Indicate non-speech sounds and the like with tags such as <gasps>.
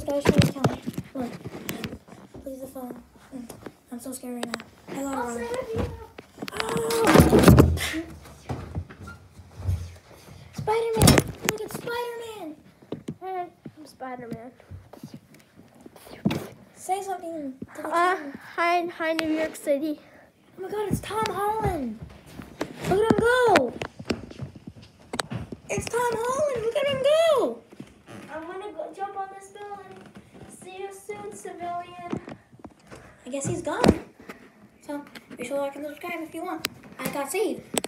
Let's go show this camera. Look. Please the phone. Mm, I'm so scared right now. I'll. Oh! <gasps> Spider-Man! Look at Spider-Man! Hey, I'm Spider-Man. Say something to the Uh, camera. hi, hi, New York City. Oh my god, it's Tom Holland! Look at him go! It's Tom Holland! Look at him go! I'm gonna go jump on this building. See you soon, civilian. I guess he's gone. So, be sure to like and subscribe if you want. I got saved.